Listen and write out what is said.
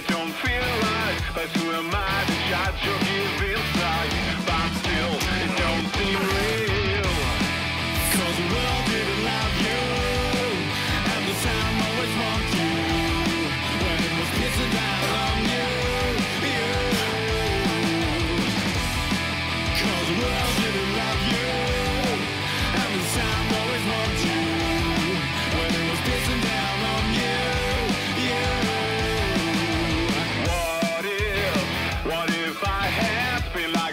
It don't feel right, but who am I to judge? But still, it don't seem. Cause the world didn't love you. The always want you. When it was you. the world didn't love you. if I had been like